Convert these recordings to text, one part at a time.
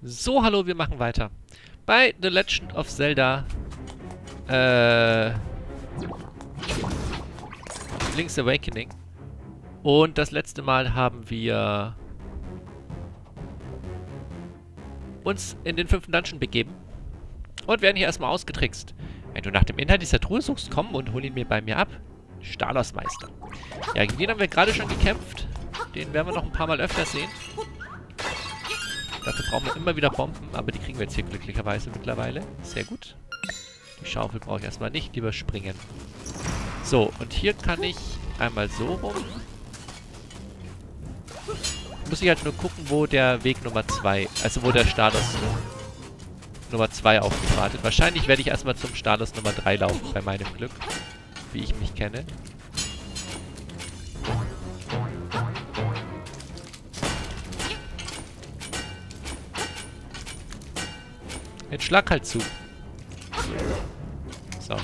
So, hallo, wir machen weiter. Bei The Legend of Zelda. Äh. Link's Awakening. Und das letzte Mal haben wir uns in den fünften Dungeon begeben. Und werden hier erstmal ausgetrickst. Wenn du nach dem Inhalt dieser Truhe suchst, komm und hol ihn mir bei mir ab. Stalos-Meister. Ja, gegen den haben wir gerade schon gekämpft. Den werden wir noch ein paar Mal öfter sehen. Dafür brauchen wir immer wieder Bomben, aber die kriegen wir jetzt hier glücklicherweise mittlerweile. Sehr gut. Die Schaufel brauche ich erstmal nicht, lieber springen. So, und hier kann ich einmal so rum. Muss ich halt nur gucken, wo der Weg Nummer 2, also wo der Status Nummer 2 auf mich wartet. Wahrscheinlich werde ich erstmal zum Status Nummer 3 laufen, bei meinem Glück. Wie ich mich kenne. Jetzt schlag halt zu. So.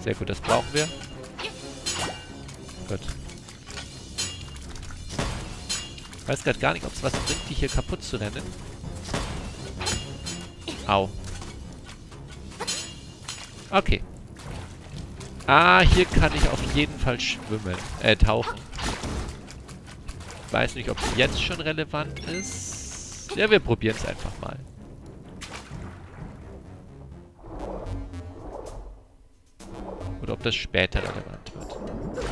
Sehr gut, das brauchen wir. Gut. Ich weiß gerade gar nicht, ob es was bringt, die hier kaputt zu rennen. Au. Okay. Ah, hier kann ich auf jeden Fall schwimmen. Äh, tauchen. Weiß nicht, ob es jetzt schon relevant ist. Ja, wir probieren es einfach mal. Oder ob das später relevant wird.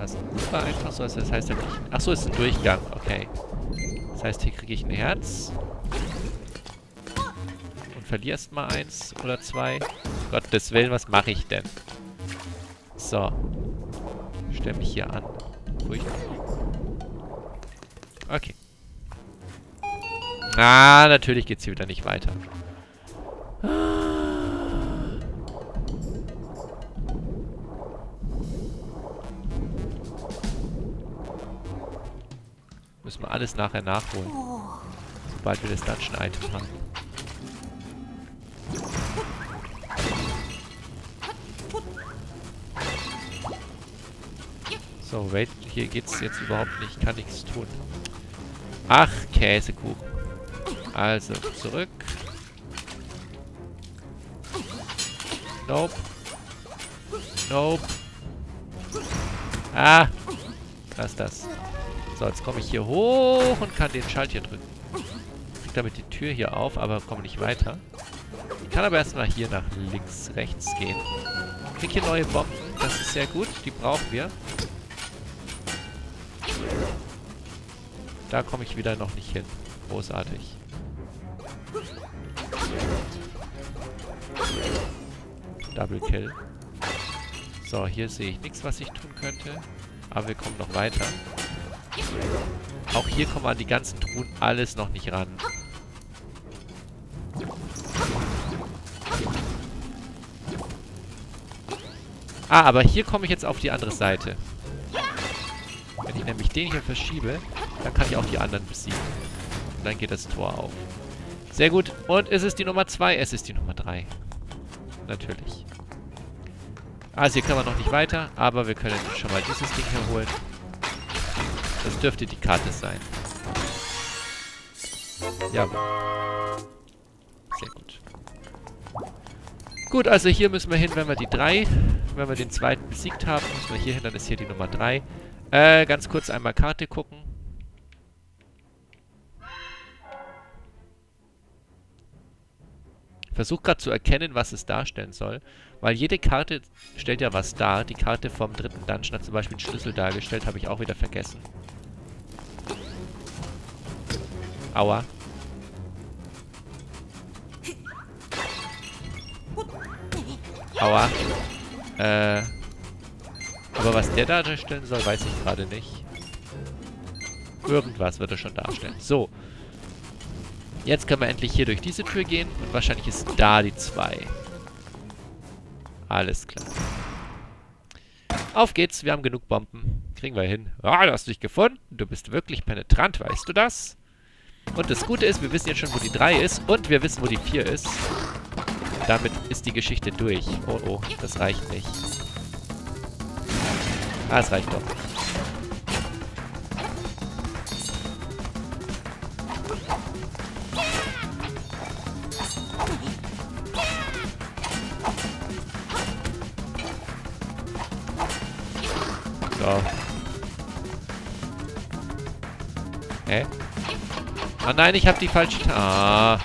Das war einfach so, das heißt ja nicht... Achso, es ist ein Durchgang, okay. Das heißt, hier kriege ich ein Herz. Und verliere erst mal eins oder zwei. Gottes Willen, was mache ich denn? So. Stell mich hier an. Furchtbar. Okay. Ah, natürlich geht's hier wieder nicht weiter. Alles nachher nachholen. Sobald wir das Dungeon-Item haben. So, wait, hier geht's jetzt überhaupt nicht. Ich kann nichts tun. Ach, Käsekuchen. Also, zurück. Nope. Nope. Ah. Was ist das? So, jetzt komme ich hier hoch und kann den Schalter drücken. Krieg damit die Tür hier auf, aber komme nicht weiter. Ich kann aber erstmal hier nach links, rechts gehen. Krieg hier neue Bomben. Das ist sehr gut. Die brauchen wir. Da komme ich wieder noch nicht hin. Großartig. Double Kill. So, hier sehe ich nichts, was ich tun könnte. Aber wir kommen noch weiter. Auch hier kommen an die ganzen Truhen alles noch nicht ran. Ah, aber hier komme ich jetzt auf die andere Seite. Wenn ich nämlich den hier verschiebe, dann kann ich auch die anderen besiegen. Und dann geht das Tor auf. Sehr gut. Und ist es die Nummer 2? Es ist die Nummer 3. Natürlich. Also hier können wir noch nicht weiter, aber wir können schon mal dieses Ding hier holen. Das dürfte die Karte sein. Jawohl. Sehr gut. Gut, also hier müssen wir hin, wenn wir die 3, wenn wir den zweiten besiegt haben, müssen wir hier hin, dann ist hier die Nummer 3. Äh, ganz kurz einmal Karte gucken. versuche gerade zu erkennen, was es darstellen soll. Weil jede Karte stellt ja was dar. Die Karte vom dritten Dungeon hat zum Beispiel einen Schlüssel dargestellt. Habe ich auch wieder vergessen. Aua. Aua. Äh. Aber was der darstellen soll, weiß ich gerade nicht. Irgendwas wird er schon darstellen. So. Jetzt können wir endlich hier durch diese Tür gehen. Und wahrscheinlich ist da die 2. Alles klar. Auf geht's, wir haben genug Bomben. Kriegen wir hin. Ah, du hast dich gefunden. Du bist wirklich penetrant, weißt du das? Und das Gute ist, wir wissen jetzt schon, wo die 3 ist. Und wir wissen, wo die 4 ist. Damit ist die Geschichte durch. Oh, oh, das reicht nicht. Ah, es reicht doch Ah nein, ich habe die falsche... Ah.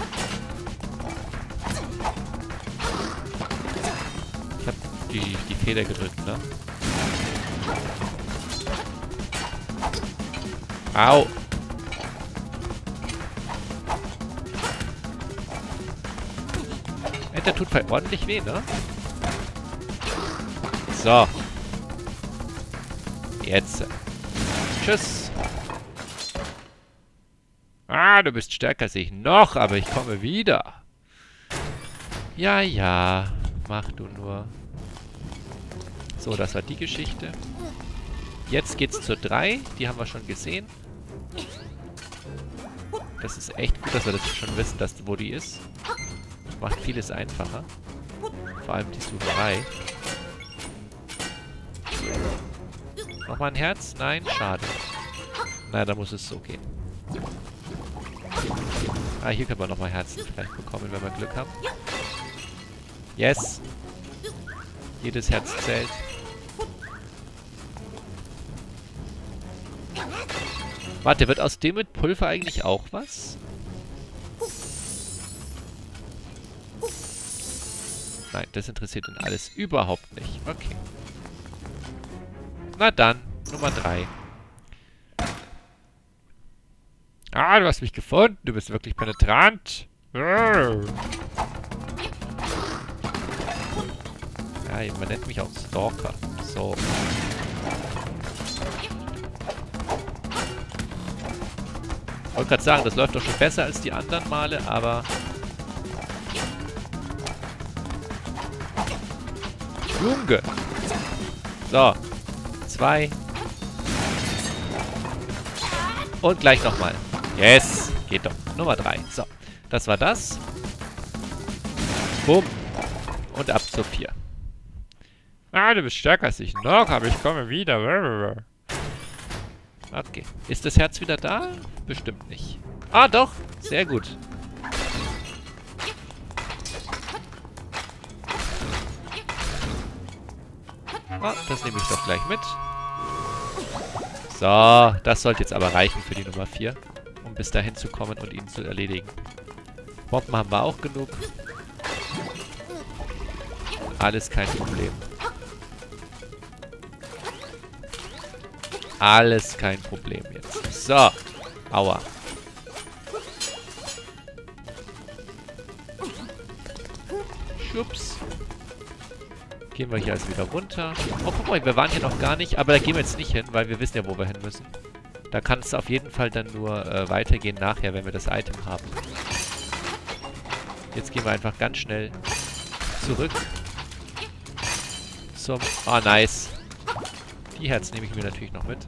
Ich habe die, die Feder gedrückt, ne? Au. Enter tut ordentlich weh, ne? So. Jetzt. Tschüss. Ah, du bist stärker als ich noch, aber ich komme wieder. Ja, ja. Mach du nur. So, das war die Geschichte. Jetzt geht's zur 3. Die haben wir schon gesehen. Das ist echt gut, dass wir das schon wissen, dass, wo die ist. Macht vieles einfacher. Vor allem die Sucherei. Nochmal ein Herz? Nein? Schade. Na, da muss es so gehen. Ah, hier können wir nochmal Herzen vielleicht bekommen, wenn wir Glück haben. Yes! Jedes Herz zählt. Warte, wird aus dem mit Pulver eigentlich auch was? Nein, das interessiert ihn alles überhaupt nicht. Okay. Na dann, Nummer 3. Ah, du hast mich gefunden. Du bist wirklich penetrant. Ja, man nennt mich auch Stalker. So. Ich wollte gerade sagen, das läuft doch schon besser als die anderen Male, aber... Junge! So. Zwei. Und gleich nochmal. Yes! Geht doch. Nummer drei. So. Das war das. Bumm. Und ab zur vier. Ah, du bist stärker als ich noch, aber ich komme wieder. Okay. Ist das Herz wieder da? Bestimmt nicht. Ah, doch. Sehr gut. Ah, das nehme ich doch gleich mit. So, das sollte jetzt aber reichen für die Nummer 4, um bis dahin zu kommen und ihn zu erledigen. Bomben haben wir auch genug. Alles kein Problem. Alles kein Problem jetzt. So. Aua. Schubs. Gehen wir hier also wieder runter. Oh, guck mal, wir waren hier noch gar nicht. Aber da gehen wir jetzt nicht hin, weil wir wissen ja, wo wir hin müssen. Da kann es auf jeden Fall dann nur äh, weitergehen nachher, wenn wir das Item haben. Jetzt gehen wir einfach ganz schnell zurück. Zum... Ah, oh, nice. Die Herzen nehme ich mir natürlich noch mit.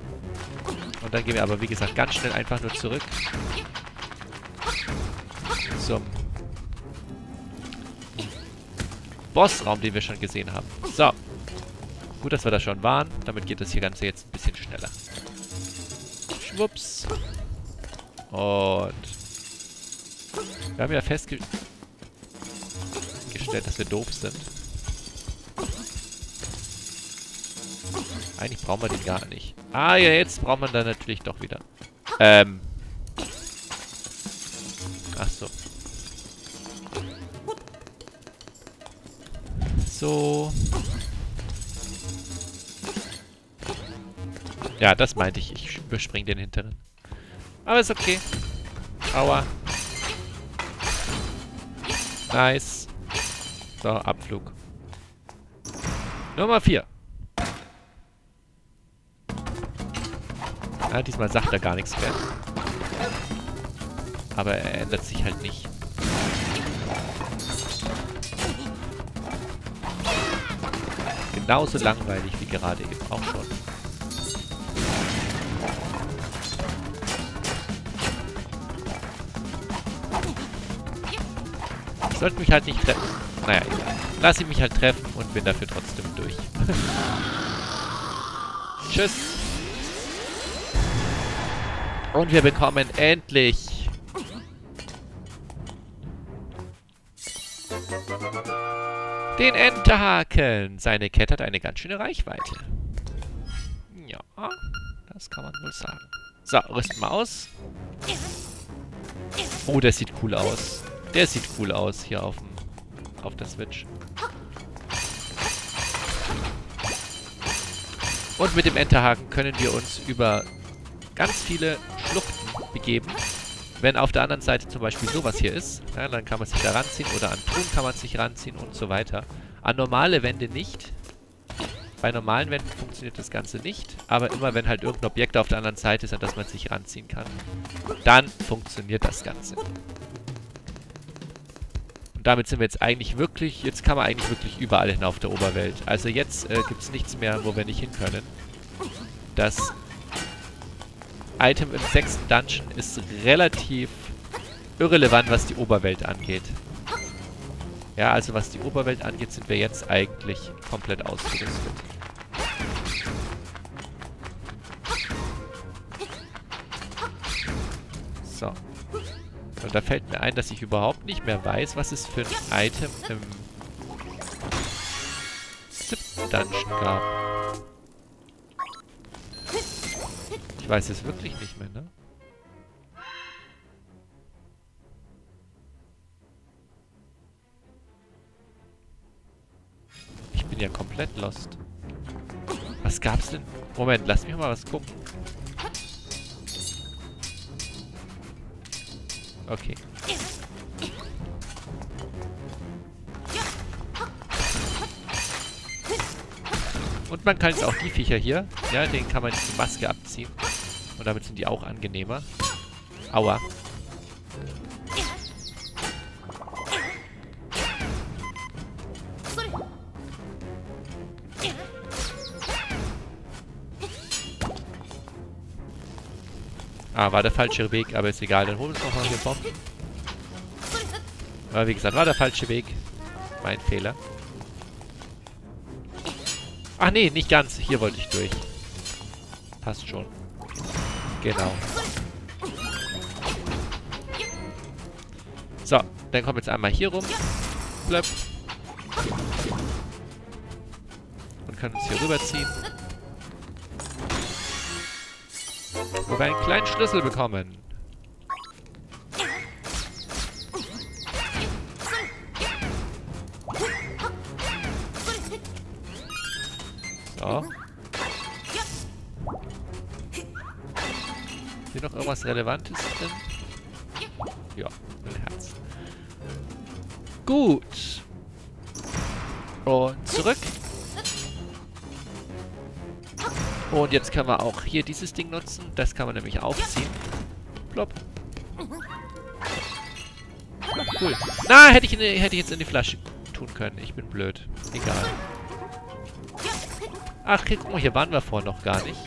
Und dann gehen wir aber, wie gesagt, ganz schnell einfach nur zurück. Zum Bossraum, den wir schon gesehen haben. So. Gut, dass wir da schon waren. Damit geht das hier Ganze jetzt ein bisschen schneller. Schwupps. Und wir haben ja festgestellt, dass wir doof sind. Eigentlich brauchen wir den gar nicht. Ah, ja, jetzt braucht man dann natürlich doch wieder. Ähm. Ach so. So. Ja, das meinte ich. Ich überspringe den hinteren. Aber ist okay. Aua. Nice. So, Abflug. Nummer 4. Ja, diesmal sagt er gar nichts mehr. Aber er ändert sich halt nicht. genauso langweilig wie gerade eben auch schon. Sollte mich halt nicht treffen. Naja, egal. Lass ich mich halt treffen und bin dafür trotzdem durch. Tschüss. Und wir bekommen endlich Den Enterhaken. Seine Kette hat eine ganz schöne Reichweite. Ja, das kann man wohl sagen. So, rüsten wir aus. Oh, der sieht cool aus. Der sieht cool aus hier auf, dem, auf der Switch. Und mit dem Enterhaken können wir uns über ganz viele Schluchten begeben. Wenn auf der anderen Seite zum Beispiel sowas hier ist, ja, dann kann man sich da ranziehen oder an Ton kann man sich ranziehen und so weiter. An normale Wände nicht. Bei normalen Wänden funktioniert das Ganze nicht, aber immer wenn halt irgendein Objekt auf der anderen Seite ist, an das man sich ranziehen kann, dann funktioniert das Ganze. Und damit sind wir jetzt eigentlich wirklich, jetzt kann man eigentlich wirklich überall hin auf der Oberwelt. Also jetzt äh, gibt es nichts mehr, wo wir nicht hin können. Das Item im sechsten Dungeon ist relativ irrelevant, was die Oberwelt angeht. Ja, also was die Oberwelt angeht, sind wir jetzt eigentlich komplett ausgerüstet. So. Und da fällt mir ein, dass ich überhaupt nicht mehr weiß, was es für ein Item im siebten Dungeon gab. Ich weiß es wirklich nicht mehr, ne? Ich bin ja komplett lost. Was gab's denn? Moment, lass mich mal was gucken. Okay. Und man kann jetzt auch die Viecher hier, ja, den kann man die Maske abziehen. Und damit sind die auch angenehmer. Aua. Ah, war der falsche Weg, aber ist egal. Dann holen wir uns nochmal hier Bomben. Aber wie gesagt, war der falsche Weg. Mein Fehler. Ach nee, nicht ganz. Hier wollte ich durch. Passt schon. Genau. So, dann kommen wir jetzt einmal hier rum. Blöpp. Und können uns hier rüberziehen. Wo wir einen kleinen Schlüssel bekommen. So. Hier noch irgendwas Relevantes drin? Ja, ein Herz. Gut. Und jetzt können wir auch hier dieses Ding nutzen. Das kann man nämlich aufziehen. Plopp. Cool. Na, hätte ich, hätte ich jetzt in die Flasche tun können. Ich bin blöd. Egal. Ach, guck mal, hier waren wir vorhin noch gar nicht.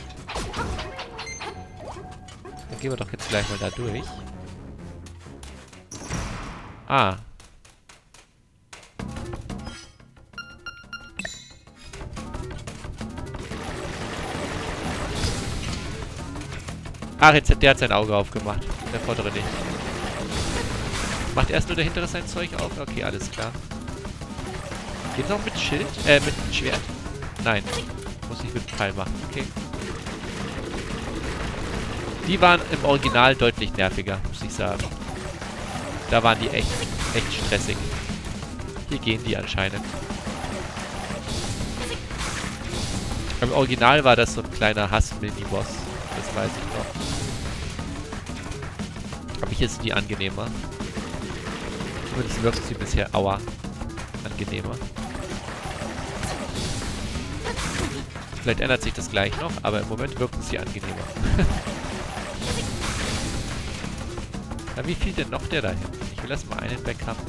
Dann gehen wir doch jetzt gleich mal da durch. Ah. Ach, der hat sein Auge aufgemacht. Der vordere nicht. Macht erst nur der hintere sein Zeug auf? Okay, alles klar. Geht noch mit Schild? Äh, mit Schwert? Nein. Muss ich mit Pfeil machen. Okay. Die waren im Original deutlich nerviger, muss ich sagen. Da waren die echt, echt stressig. Hier gehen die anscheinend. Im Original war das so ein kleiner Hass-Mini-Boss. Das weiß ich noch. Aber hier sind die angenehmer. Zumindest wirken sie bisher, aua, angenehmer. Vielleicht ändert sich das gleich noch, aber im Moment wirken sie angenehmer. Na, wie viel denn noch der da hinten? Ich will erstmal einen weg haben.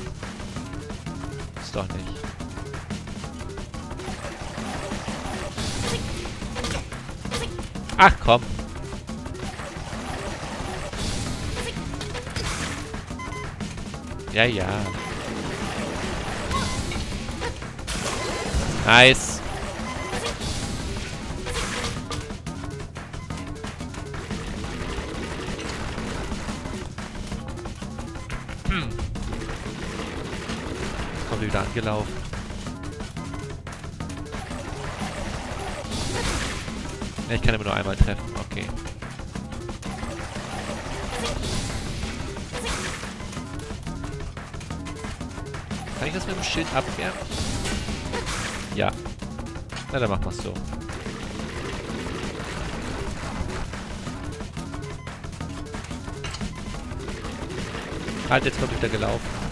Ist doch nicht. Ach komm. Ja, ja. Nice. Hm. Kommt wieder angelaufen. Ich kann immer nur einmal treffen. Okay. Kann ich das mit dem Schild abwehren? Ja. Na, dann machen wir es so. Halt, jetzt kommt wieder gelaufen.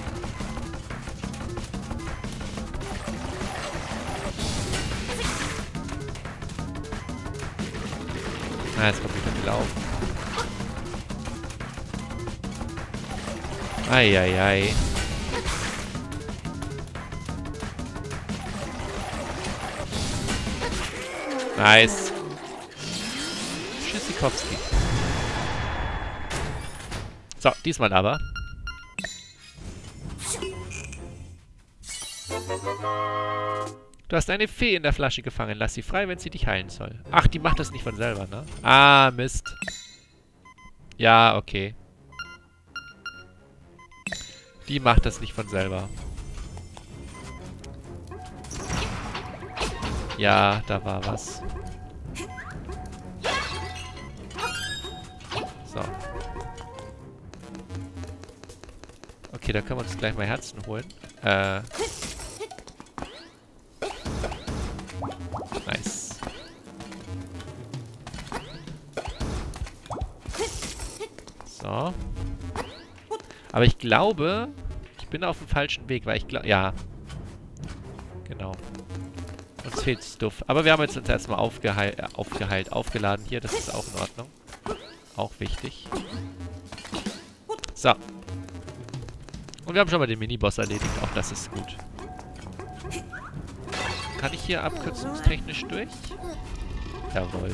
Ah, jetzt kommt wieder gelaufen. Eieiei. Ei, ei. Nice. Tschüssikowski. So, diesmal aber. Du hast eine Fee in der Flasche gefangen. Lass sie frei, wenn sie dich heilen soll. Ach, die macht das nicht von selber, ne? Ah, Mist. Ja, okay. Die macht das nicht von selber. Ja, da war was. So. Okay, da können wir uns gleich mal Herzen holen. Äh. Nice. So. Aber ich glaube, ich bin auf dem falschen Weg, weil ich glaube... Ja. Genau. Uns. Aber wir haben jetzt uns erstmal aufgeheil äh, aufgeheilt, aufgeladen hier. Das ist auch in Ordnung. Auch wichtig. So. Und wir haben schon mal den Miniboss erledigt. Auch das ist gut. Kann ich hier abkürzungstechnisch durch? Jawohl.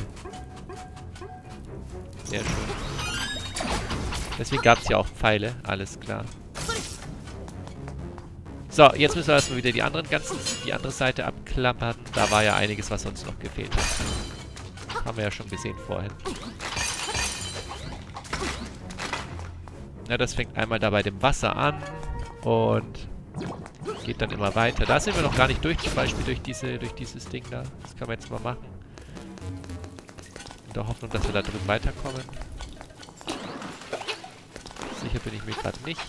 Sehr schön. Deswegen gab es ja auch Pfeile. Alles klar. So, jetzt müssen wir erstmal wieder die anderen ganzen, die andere Seite abklappern. Da war ja einiges, was uns noch gefehlt hat. Haben wir ja schon gesehen vorhin. Na, das fängt einmal da bei dem Wasser an und geht dann immer weiter. Da sind wir noch gar nicht durch, zum Beispiel durch diese, durch dieses Ding da. Das können wir jetzt mal machen. In der Hoffnung, dass wir da drüben weiterkommen. Sicher bin ich mir gerade nicht.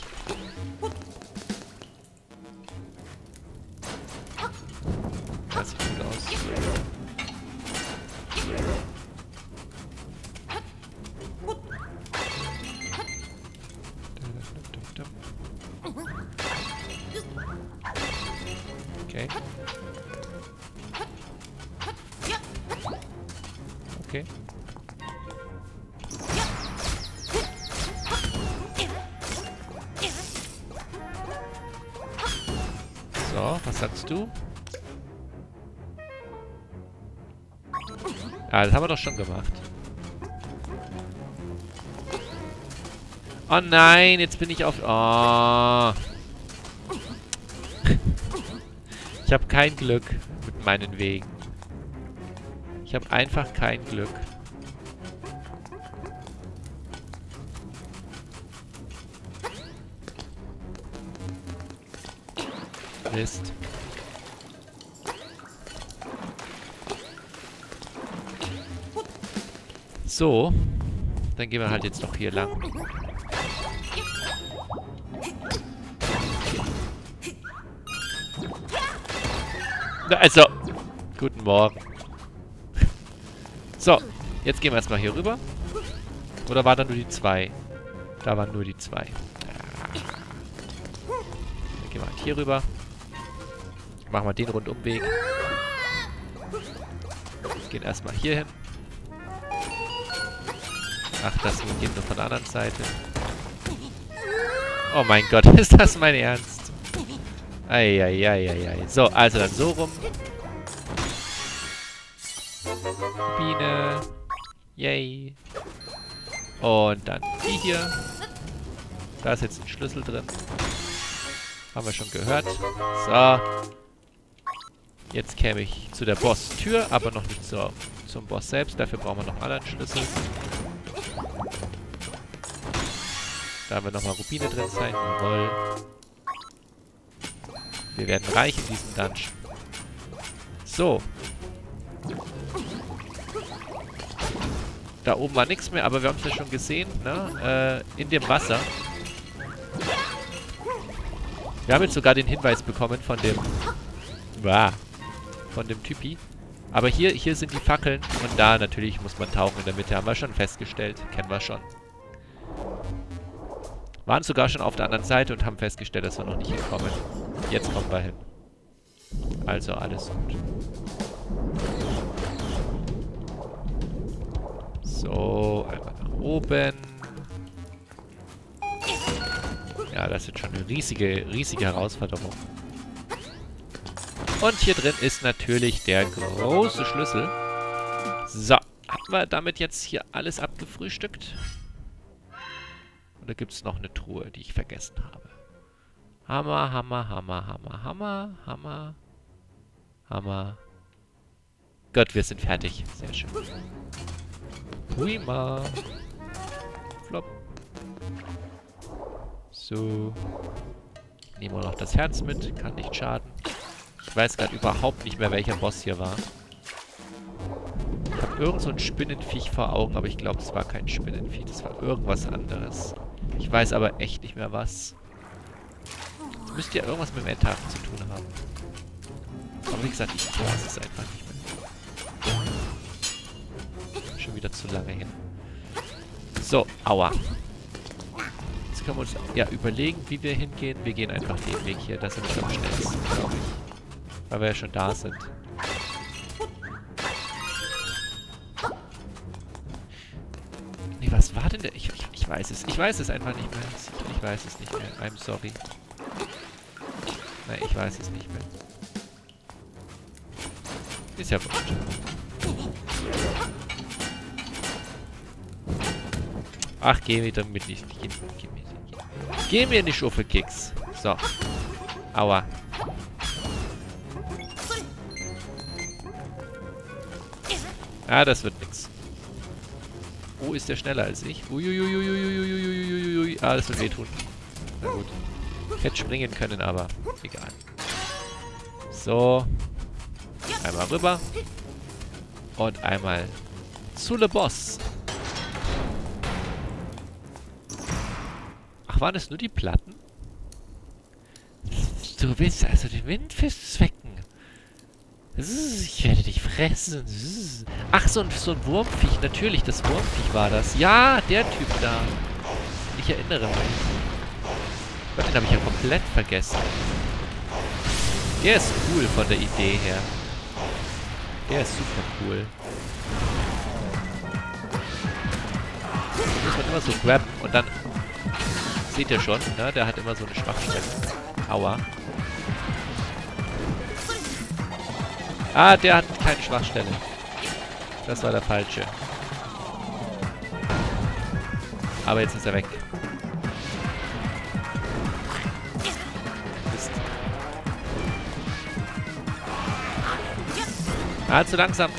Okay. So, was sagst du? Ah, das haben wir doch schon gemacht. Oh nein, jetzt bin ich auf... Oh. Ich habe kein Glück mit meinen Wegen. Ich habe einfach kein Glück. Mist. So. Dann gehen wir halt jetzt doch hier lang. Also, guten Morgen. So, jetzt gehen wir erstmal hier rüber. Oder war da nur die zwei? Da waren nur die zwei. Dann gehen wir halt hier rüber. Machen wir den Rundumweg. Gehen erstmal hier hin. Ach, das geht nur von der anderen Seite. Oh mein Gott, ist das mein Ernst? Eieieiei. So, also dann so rum. Biene. Yay. Und dann die hier. Da ist jetzt ein Schlüssel drin. Haben wir schon gehört. So. Jetzt käme ich zu der Boss-Tür, aber noch nicht zur, zum Boss selbst. Dafür brauchen wir noch einen anderen Schlüssel. Da haben wir nochmal Rubine drin sein. Jawohl. Wir werden reich in diesem Dungeon. So. Da oben war nichts mehr, aber wir haben es ja schon gesehen, ne? Äh, in dem Wasser. Wir haben jetzt sogar den Hinweis bekommen von dem... Bah, von dem Typi. Aber hier, hier sind die Fackeln und da natürlich muss man tauchen in der Mitte. Haben wir schon festgestellt. Kennen wir schon. Waren sogar schon auf der anderen Seite und haben festgestellt, dass wir noch nicht hinkommen. Jetzt kommen wir hin. Also alles gut. So, einmal nach oben. Ja, das ist schon eine riesige, riesige Herausforderung. Und hier drin ist natürlich der große Schlüssel. So, haben wir damit jetzt hier alles abgefrühstückt? Oder gibt es noch eine Truhe, die ich vergessen habe? Hammer, Hammer, Hammer, Hammer, Hammer, Hammer, Hammer. Gott, wir sind fertig. Sehr schön. Prima. Flop. So. Nehmen wir noch das Herz mit. Kann nicht schaden. Ich weiß gerade überhaupt nicht mehr, welcher Boss hier war. Ich habe irgend so ein Spinnenviech vor Augen, aber ich glaube, es war kein Spinnenviech. Das war irgendwas anderes. Ich weiß aber echt nicht mehr was. Das müsste ja irgendwas mit dem Endhafen zu tun haben. Aber wie gesagt, ich weiß es einfach nicht Schon wieder zu lange hin. So, aua. Jetzt können wir uns ja überlegen, wie wir hingehen. Wir gehen einfach den Weg hier. Das sind wir am schnellsten, glaube ich. Weil wir ja schon da sind. Nee, was war denn der? Ich, ich, ich weiß es. Ich weiß es einfach nicht mehr. Ich weiß es nicht mehr. I'm sorry. Nein, ich weiß es nicht mehr. Ist ja wurscht. Ach, geh mir damit nicht. Geh, geh, mir, geh. mir nicht auf den Keks. So. Aua. Ah, das wird nix. Oh, ist der schneller als ich? Uiuiuiuiuiuiuiuiui. Ah, das wird wehtun. Na gut. Ich hätte springen können, aber egal. So. Einmal rüber. Und einmal zu Le Boss. Waren es nur die Platten? Du willst also den Windfisch zwecken. Ich werde dich fressen. Ach, so ein, so ein Wurmviech. Natürlich, das Wurmviech war das. Ja, der Typ da. Ich erinnere mich. Gott, den habe ich ja komplett vergessen. Der ist cool von der Idee her. Der ist super cool. muss man immer so grabben und dann... Seht ihr schon, ne? Der hat immer so eine Schwachstelle. Aua. Ah, der hat keine Schwachstelle. Das war der falsche. Aber jetzt ist er weg. Mist. Ah, zu langsam.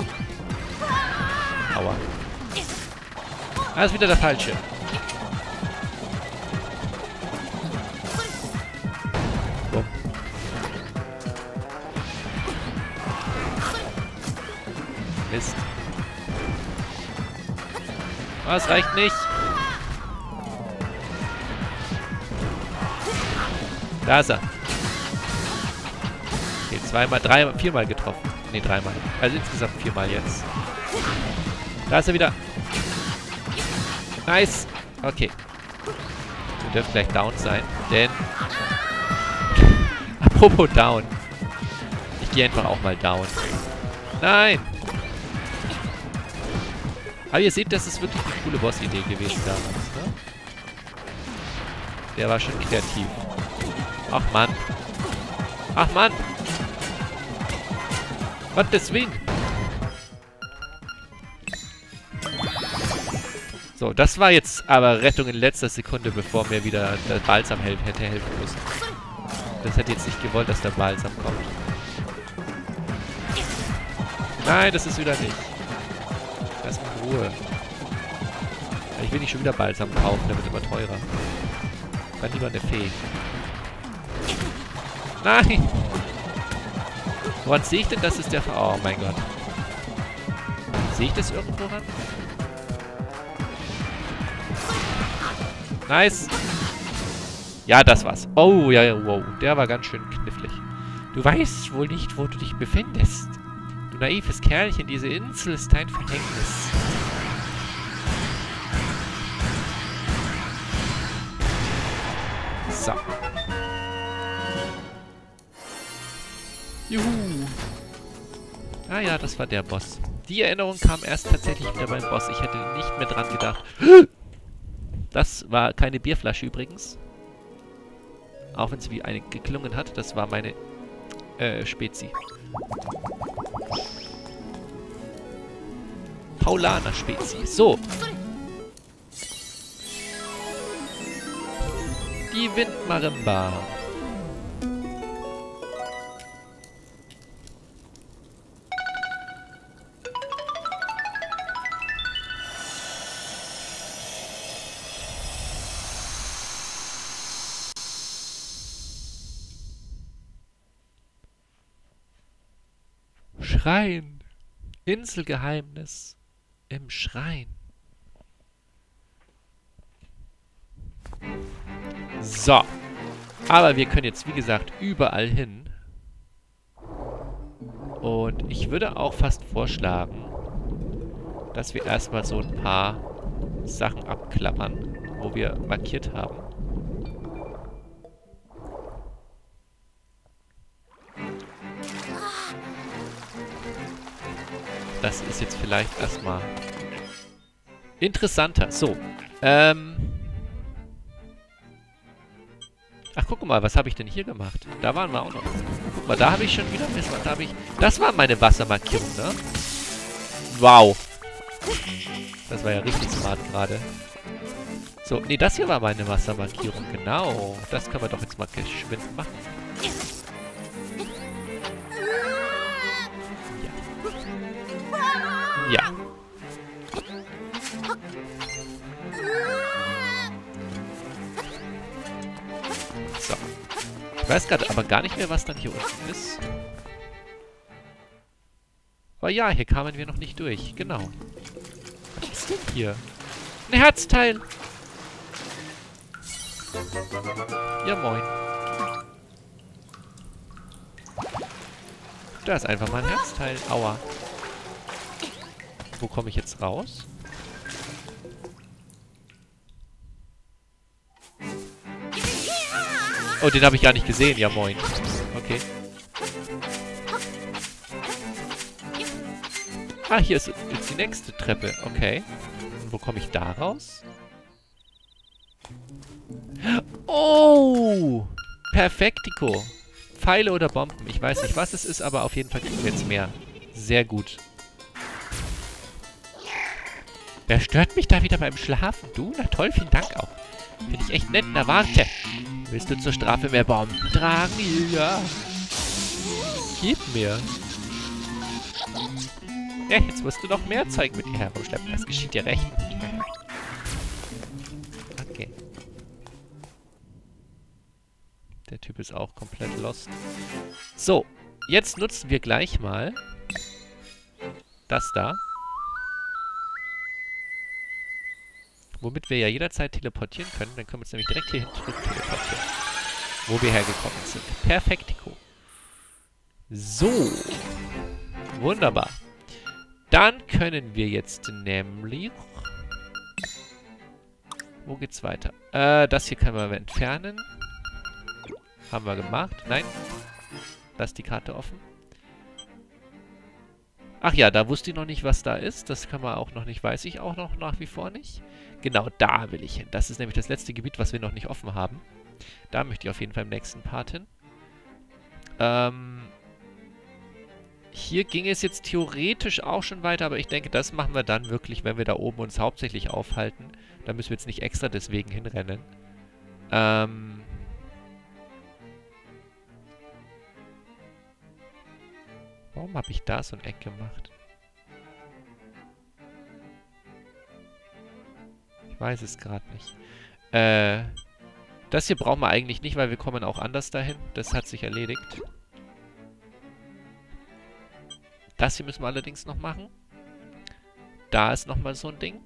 Aua. Ah, ist wieder der falsche. Mist. Oh, es reicht nicht. Da ist er. Okay, zweimal, dreimal, viermal getroffen. Ne, dreimal. Also insgesamt viermal jetzt. Da ist er wieder. Nice. Okay. Wir dürfen gleich down sein, denn... Apropos down. Ich gehe einfach auch mal down. Nein! Aber ihr seht, das ist wirklich eine coole Boss-Idee gewesen damals, ne? Der war schon kreativ. Ach, Mann. Ach, Mann. Was deswegen? So, das war jetzt aber Rettung in letzter Sekunde, bevor mir wieder der Balsam hätte helfen müssen. Das hätte jetzt nicht gewollt, dass der Balsam kommt. Nein, das ist wieder nicht. Lass mich in Ruhe. Ich will nicht schon wieder Balsam kaufen, der wird immer teurer. Dann lieber eine Fee. Nein! Woran sehe ich denn, dass es der... Oh mein Gott. Sehe ich das irgendwo ran? Nice! Ja, das war's. Oh, ja, ja, wow. Der war ganz schön knifflig. Du weißt wohl nicht, wo du dich befindest. Naives Kerlchen, diese Insel ist dein Verhängnis. So. Juhu. Ah ja, das war der Boss. Die Erinnerung kam erst tatsächlich wieder beim Boss. Ich hätte nicht mehr dran gedacht. Das war keine Bierflasche übrigens. Auch wenn es wie eine geklungen hat. Das war meine äh, Spezi. Paulaner Spezi. So. Die Windmarimba. Schrein. Inselgeheimnis im Schrein. So. Aber wir können jetzt, wie gesagt, überall hin. Und ich würde auch fast vorschlagen, dass wir erstmal so ein paar Sachen abklappern, wo wir markiert haben. Das ist jetzt vielleicht erstmal interessanter. So, ähm... Ach, guck mal, was habe ich denn hier gemacht? Da waren wir auch noch. Guck mal, da habe ich schon wieder... Da habe ich... Das war meine Wassermarkierung, ne? Wow. Das war ja richtig smart gerade. So, nee, das hier war meine Wassermarkierung. Genau. Das können wir doch jetzt mal geschwind machen. Weiß gerade aber gar nicht mehr, was dann hier unten ist. Aber ja, hier kamen wir noch nicht durch. Genau. Was ist denn hier? Ein Herzteil! Ja, moin. Da ist einfach mal ein Herzteil. Aua. Wo komme ich jetzt raus? Oh, den habe ich gar nicht gesehen. Ja, moin. Okay. Ah, hier ist, ist die nächste Treppe. Okay. Und wo komme ich da raus? Oh! Perfektico. Pfeile oder Bomben. Ich weiß nicht, was es ist, aber auf jeden Fall kriegen wir jetzt mehr. Sehr gut. Wer stört mich da wieder beim Schlafen? Du? Na toll, vielen Dank auch. Finde ich echt nett. Na warte. Willst du zur Strafe mehr Bomben tragen? Ja. Gib mir. Ja, jetzt musst du noch mehr Zeug mit dir herumschleppen. Das geschieht dir recht. Okay. Der Typ ist auch komplett lost. So, jetzt nutzen wir gleich mal das da. Womit wir ja jederzeit teleportieren können. Dann können wir uns nämlich direkt hierhin zurück teleportieren. Wo wir hergekommen sind. Perfektico. So. Wunderbar. Dann können wir jetzt nämlich... Wo geht's weiter? Äh, das hier können wir entfernen. Haben wir gemacht. Nein. Lass die Karte offen. Ach ja, da wusste ich noch nicht, was da ist. Das kann man auch noch nicht, weiß ich auch noch nach wie vor nicht. Genau, da will ich hin. Das ist nämlich das letzte Gebiet, was wir noch nicht offen haben. Da möchte ich auf jeden Fall im nächsten Part hin. Ähm, hier ging es jetzt theoretisch auch schon weiter, aber ich denke, das machen wir dann wirklich, wenn wir da oben uns hauptsächlich aufhalten. Da müssen wir jetzt nicht extra deswegen hinrennen. Ähm, Warum habe ich da so ein Eck gemacht? Ich weiß es gerade nicht. Äh, das hier brauchen wir eigentlich nicht, weil wir kommen auch anders dahin. Das hat sich erledigt. Das hier müssen wir allerdings noch machen. Da ist nochmal so ein Ding.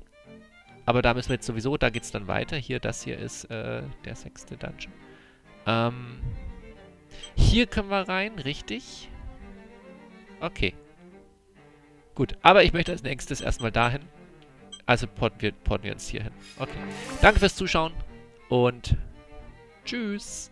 Aber da müssen wir jetzt sowieso, da geht's dann weiter. Hier, das hier ist äh, der sechste Dungeon. Ähm, hier können wir rein, richtig? Okay. Gut, aber ich möchte als nächstes erstmal dahin. Also porten wir, porten wir uns hier hin. Okay. Danke fürs Zuschauen und tschüss.